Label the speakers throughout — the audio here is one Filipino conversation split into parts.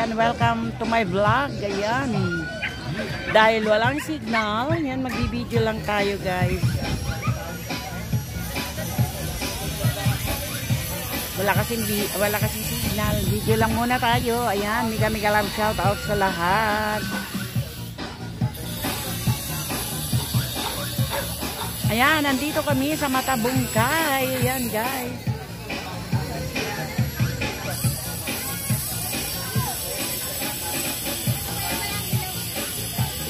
Speaker 1: Ayan, welcome to my vlog. Ayan. Dahil walang signal, ayan, magbibideo lang tayo guys. Wala kasing, wala kasing signal. Video lang muna tayo. Ayan, mega mega love shout out sa lahat. Ayan, nandito kami sa Matabungkay. Ayan guys.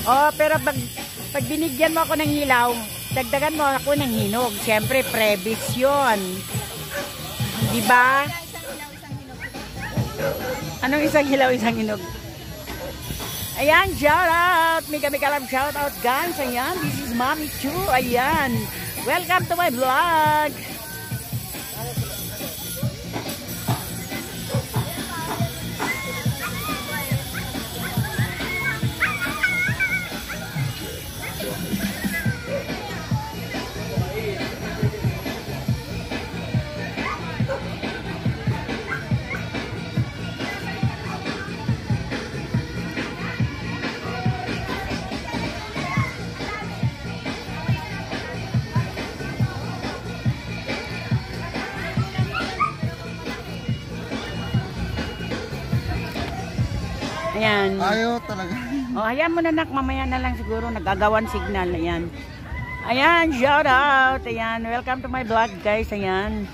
Speaker 1: Oh, pero pag, pag binigyan mo ako ng hilaw, dagdagan mo ako ng hinog. Siyempre, previs yun. Di ba? Anong isang hilaw, isang hinog? Ayan, shout out! Mega mega love shout out guys. Ayan, this is Mommy Chu. Ayan. Welcome to my vlog. Ayan.
Speaker 2: Ayaw talaga.
Speaker 1: Oh, hayaan mo na nak, mamaya na lang siguro nagagawan signal. Ayan. Ayan, shout out. Ayan, welcome to my vlog guys. Ayan.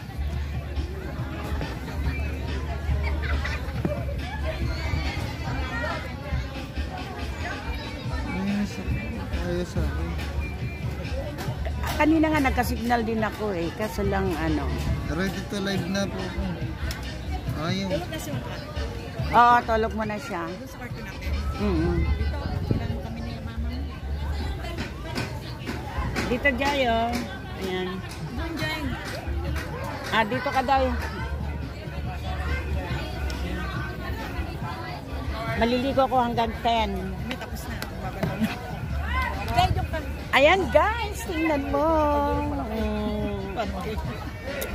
Speaker 2: Ayaw Ayaw.
Speaker 1: Kanina nga nagka-signal din ako eh. Kaso lang ano.
Speaker 2: Ready to live na po ako. Ayaw.
Speaker 1: Oo, tulog mo na siya. Mm -hmm. Dito Jayo. Ayan. Ah, dito ka daw. Maliligo ko hanggang 10.
Speaker 3: tapos na. Babalaw na.
Speaker 1: Ayan guys, tingnan mo. Mm.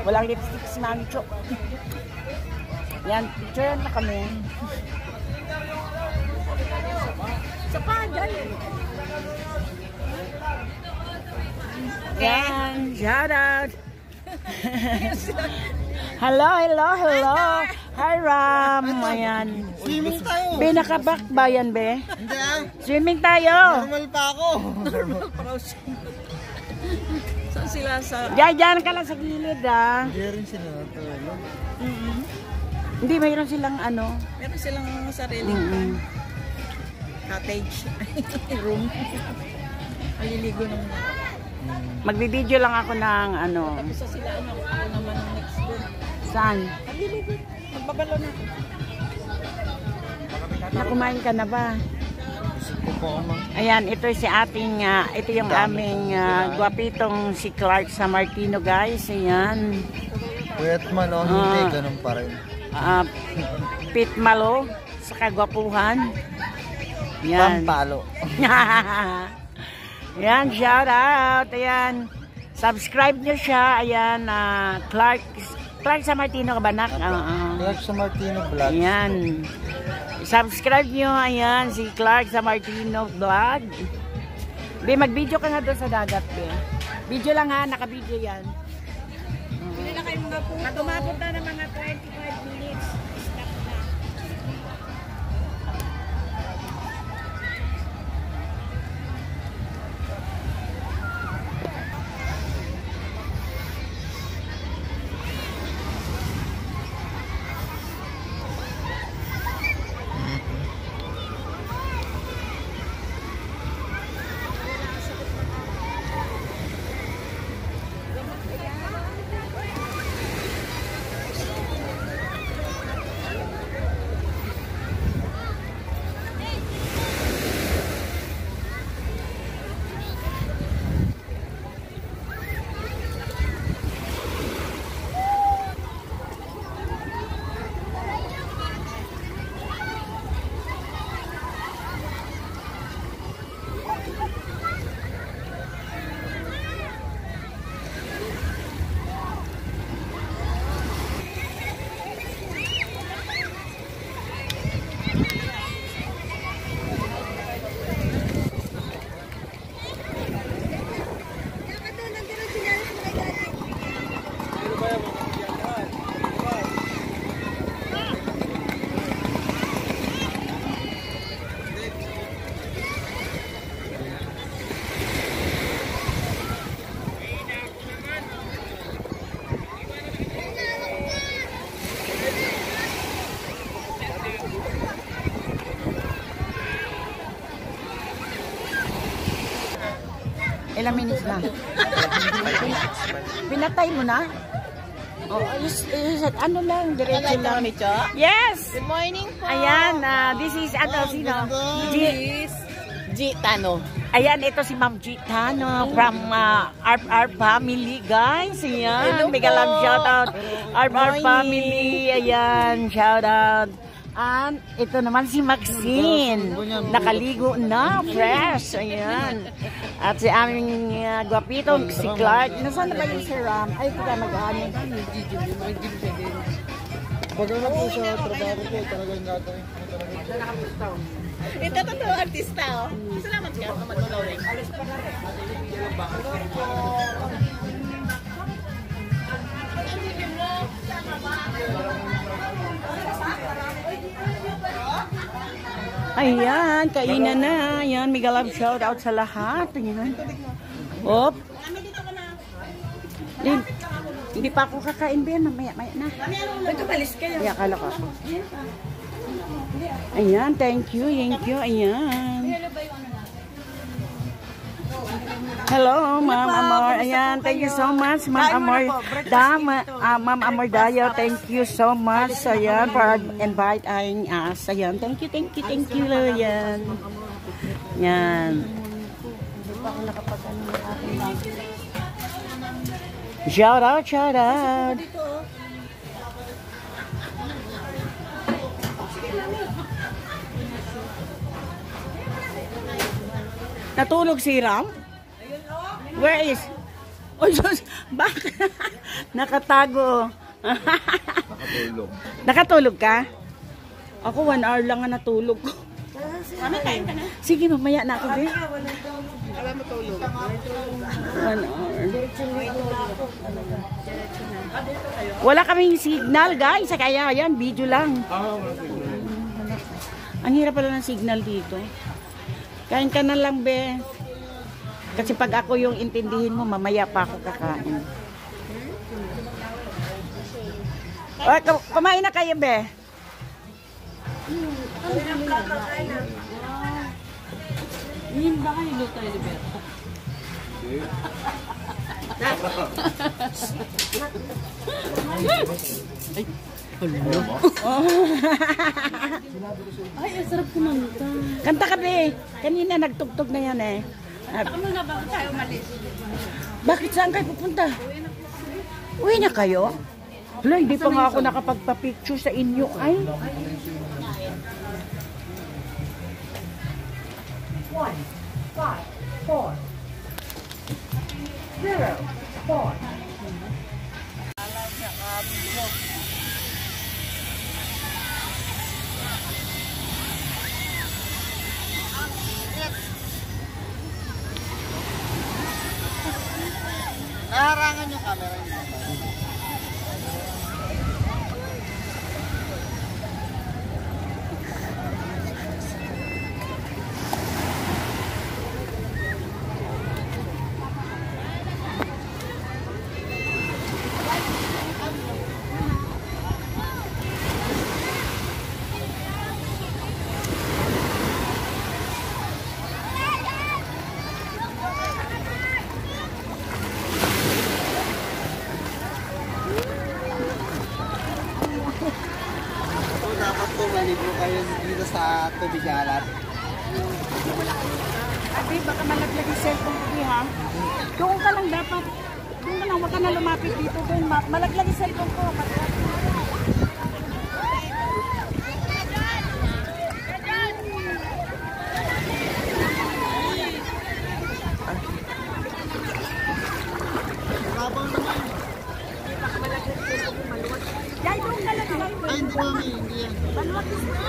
Speaker 1: Walang lipstick si Mami Cho. Yan, picture na kami.
Speaker 3: Sa paday.
Speaker 1: Yan, shout out. hello, hello, hello. Hi Ram. Ayan.
Speaker 2: Swimming tayo.
Speaker 1: Be, nakabak ba yan, be?
Speaker 2: Hindi ah.
Speaker 1: Swimming tayo.
Speaker 2: Normal pa ako.
Speaker 3: Saan sila sa...
Speaker 1: Diyan, diyan ka lang sa gilid, ah.
Speaker 2: Hindi rin sila natulog.
Speaker 1: Hindi, mayroon silang ano.
Speaker 3: Meron silang sariling
Speaker 1: Mm-mm.
Speaker 3: cottage. Room. Maliligo naman ako.
Speaker 1: Magbibideo lang ako ng ano.
Speaker 3: Tapos sa sila ano, ako naman ang next door.
Speaker 1: Saan?
Speaker 3: Maliligo. Magbabalo na.
Speaker 1: Nakumain ka na ba? Ayan, ito si ating, ah, ito yung aming ah, gwapitong si Clark sa Martino guys. Ayan.
Speaker 2: Puyat man o hindi,
Speaker 1: Ah.
Speaker 2: ganun pa rin.
Speaker 1: Ah, Pit Malo sa kagwapuhan. Yan.
Speaker 2: Pampalo.
Speaker 1: Ayan, shout out. Ayan. Subscribe nyo siya. Ayan, ah, Clark. Clark sa Martino ka ba, nak? Oo.
Speaker 2: Clark sa Martino Vlog.
Speaker 1: Ayan. Subscribe nyo, ayan, si Clark sa Martino Vlog. Be, mag-video ka nga doon sa dagat, be. Video lang ha, naka-video yan.
Speaker 3: Pili na kayo mga po.
Speaker 1: Pag umabot na ng mga 25 Minutes na? Pinatay mo na? Oh, is, is, ano lang, diretso lang. Yes!
Speaker 3: Good morning po.
Speaker 1: Ayan, ah, this is, ano, sino? G,
Speaker 3: G. Tano.
Speaker 1: ayan, ito si Ma'am Gitano from uh, Arp Arp Family, guys. Ayan, mega love shout out. Arp Arp. Family, ayan, shout out. And ito naman si Maxine. Nakaligo na, fresh. Ayan. At si aming uh, guwapitong si Clark. Nasaan na ba yung si Ram? Ay, ito ka mag-ano.
Speaker 2: Pag ano po sa trabaho ko, talagang gagawin.
Speaker 3: Ito totoo artista oh. Salamat ka. Matulawin.
Speaker 1: Ayan, kainan na. Ayan, mega love shout out sa lahat. Ayan. Op. Hindi, hindi pa ako kakain, Ben. Mamaya, maya na.
Speaker 3: Nagkapalis kayo.
Speaker 1: Ay, akala ko. Ayan, thank you, thank you. Ayan. Hello, Ma'am Amor. Ayan, thank you so much, Ma'am Amor. Dam, ah, Ma'am Amor Dayo, thank you so much. Ayan, for inviting us. Ayan, thank you, thank you, thank you. Ayan. Yan. Shout out, shout out. Natulog si Ram? Where is? Oh, sus, bakit? Nakatago.
Speaker 2: Nakatulog.
Speaker 1: Nakatulog ka? Ako, one hour lang nga natulog ko.
Speaker 3: Ano kain ka na?
Speaker 1: Sige, mamaya na ako din.
Speaker 3: Alam mo tulog.
Speaker 1: One hour. Wala kaming signal, guys. Kaya yan, video lang.
Speaker 2: Ah, wala.
Speaker 1: Ang hirap pala ng signal dito. Kain ka na lang, be. Kasi pag ako yung intindihin mo, mamaya pa ako kakain. O, kum- kumain na kayo, be. Yun ba kayo luto ni Berto? Ay, Ay, ang sarap kumanta. Kanta ka, be. Kanina nagtugtog na yan eh. Ah,
Speaker 3: Ano na ba tayo malis?
Speaker 1: bakit saan kayo pupunta? Uwi na kayo? Hala, hindi pa nga ako nakapagpa-picture sa inyo. Ay. One, five, four, zero, four.
Speaker 2: Harangan yung camera
Speaker 1: niya. Baka malaglag yung cellphone ko, ha? Doon ka lang dapat. Doon ka lang, huwag ka na lumapit dito. Doon, ma- malaglag yung cellphone ko. Malaglag. Ka. Yay,
Speaker 2: Ay, hindi mami, hindi yan.
Speaker 1: Maluwag is na.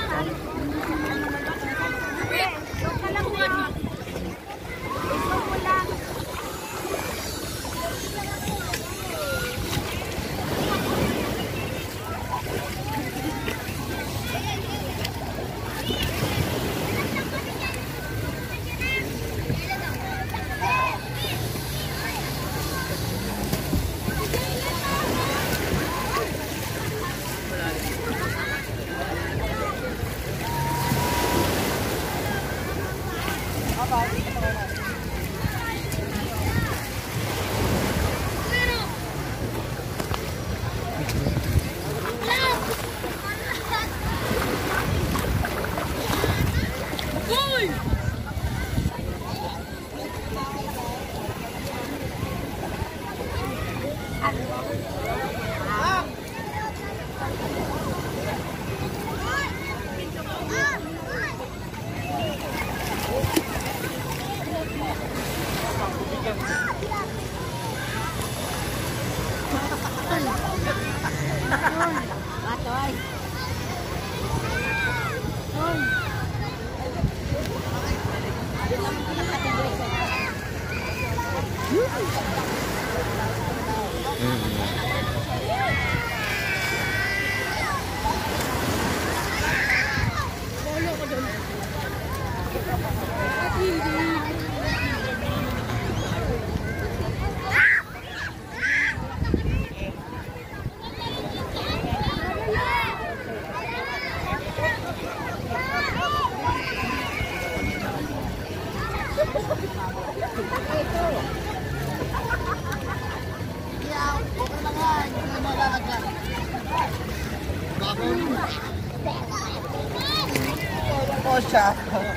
Speaker 2: Ang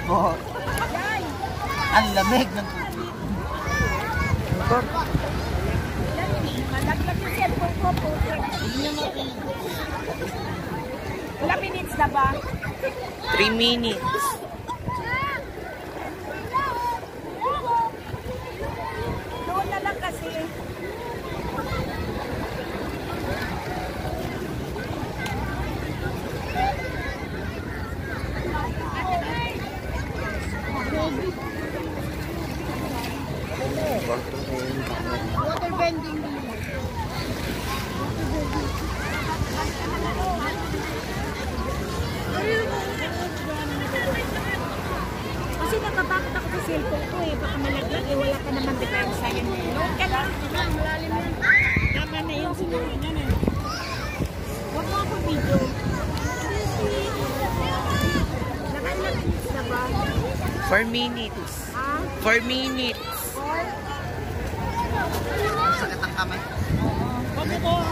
Speaker 2: lamig ng
Speaker 1: Malaglag yung cellphone ko. Ilang minutes na ba?
Speaker 4: 3 minutes.
Speaker 1: Doon na lang kasi. Water vending. Kasi nakabakta ko sa cellphone ko eh. Baka malaglag eh. Wala ka naman depensa yan eh. Load ka lang. Malalim yan. Tama na yun siguro yan eh. Huwag mo ako video. Nakailang minutes na ba?
Speaker 4: 4 minutes.
Speaker 1: Ha?
Speaker 4: 4 minutes.
Speaker 2: sakit ang kamay.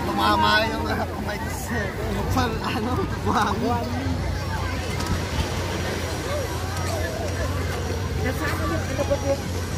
Speaker 2: Tumama yung uh, kamay ko sa ano, buhangin.
Speaker 1: Yung ano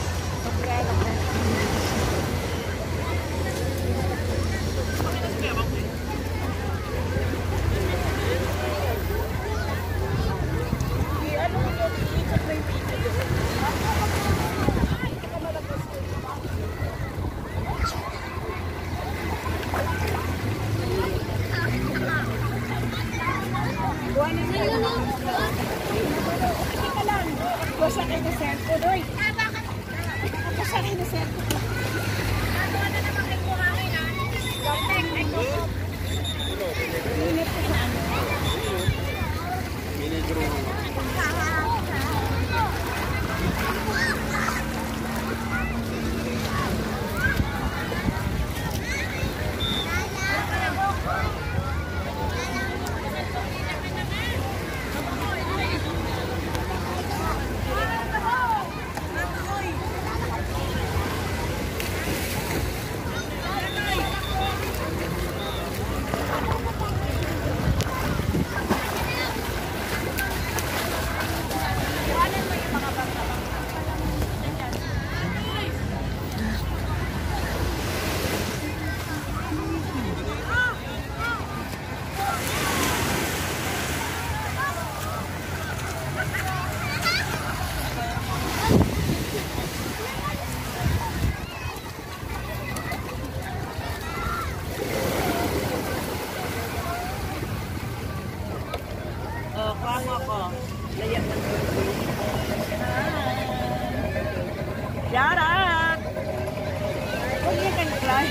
Speaker 1: supply.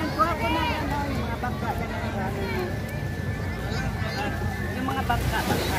Speaker 1: Yan, kuha oh, yung mga bangka na nakabago mo.
Speaker 4: Yung mga bangka, bangka.